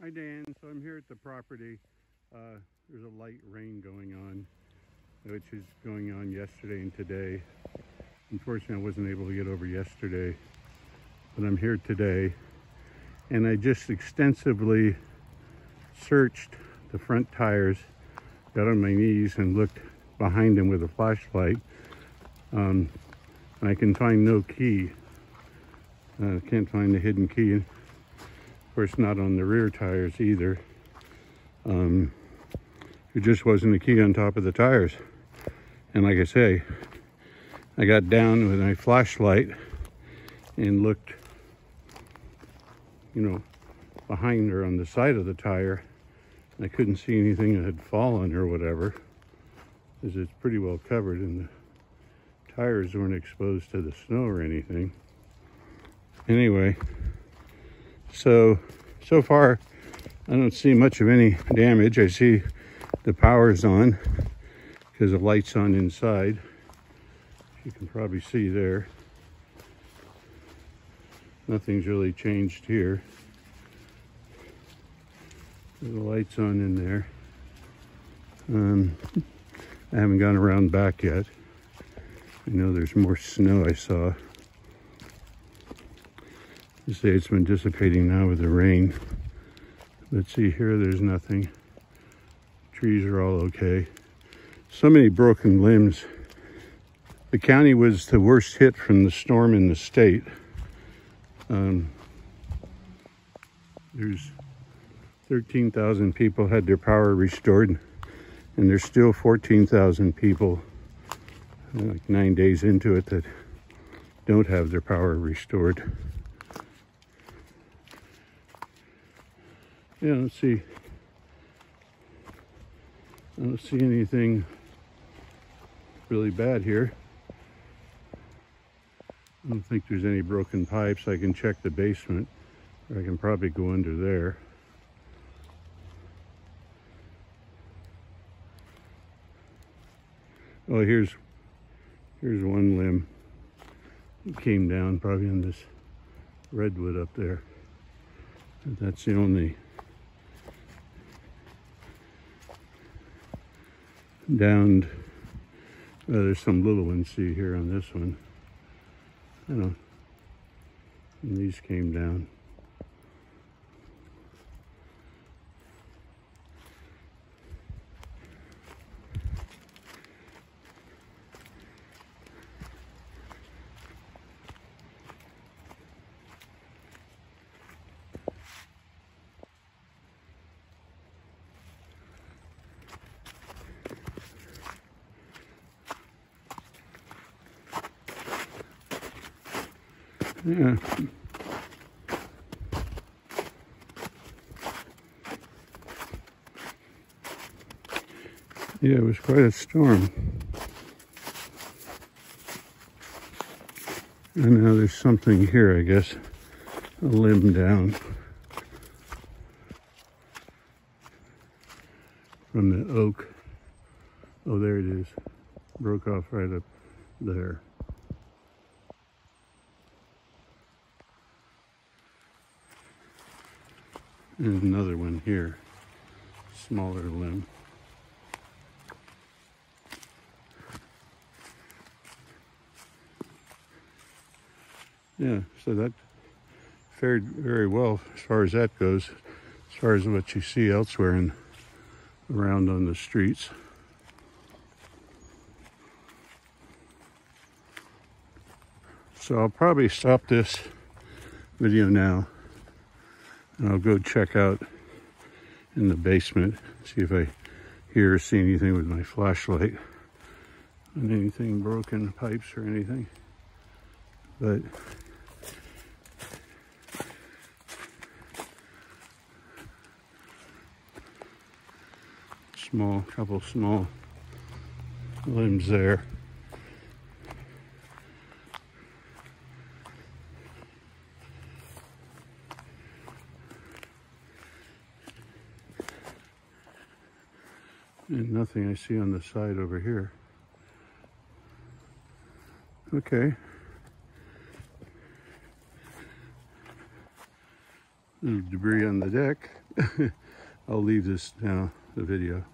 Hi Dan, so I'm here at the property. Uh, there's a light rain going on, which is going on yesterday and today. Unfortunately, I wasn't able to get over yesterday, but I'm here today. And I just extensively searched the front tires, got on my knees and looked behind them with a flashlight. Um, I can find no key. I uh, can't find the hidden key course, not on the rear tires either. Um, it just wasn't a key on top of the tires. And like I say, I got down with my flashlight and looked, you know, behind her on the side of the tire. I couldn't see anything that had fallen or whatever, because it's pretty well covered and the tires weren't exposed to the snow or anything. Anyway, so, so far, I don't see much of any damage. I see the power's on because the light's on inside. You can probably see there. Nothing's really changed here. The light's on in there. Um, I haven't gone around back yet. I know there's more snow I saw. You say it's been dissipating now with the rain. Let's see here, there's nothing. Trees are all okay. So many broken limbs. The county was the worst hit from the storm in the state. Um, there's 13,000 people had their power restored and there's still 14,000 people like nine days into it that don't have their power restored. Yeah, let's see. I don't see anything really bad here. I don't think there's any broken pipes. I can check the basement, I can probably go under there. Oh, here's here's one limb. It came down probably in this redwood up there. that's the only downed. Uh, there's some little ones see here on this one. I know. And these came down. Yeah. Yeah, it was quite a storm. And now there's something here, I guess. A limb down. From the oak. Oh, there it is. Broke off right up there. There's another one here, smaller limb. Yeah, so that fared very well as far as that goes, as far as what you see elsewhere and around on the streets. So I'll probably stop this video now. And I'll go check out in the basement, see if I hear or see anything with my flashlight on anything broken pipes or anything. But small, couple small limbs there. And nothing I see on the side over here. Okay. There's debris on the deck. I'll leave this now, the video.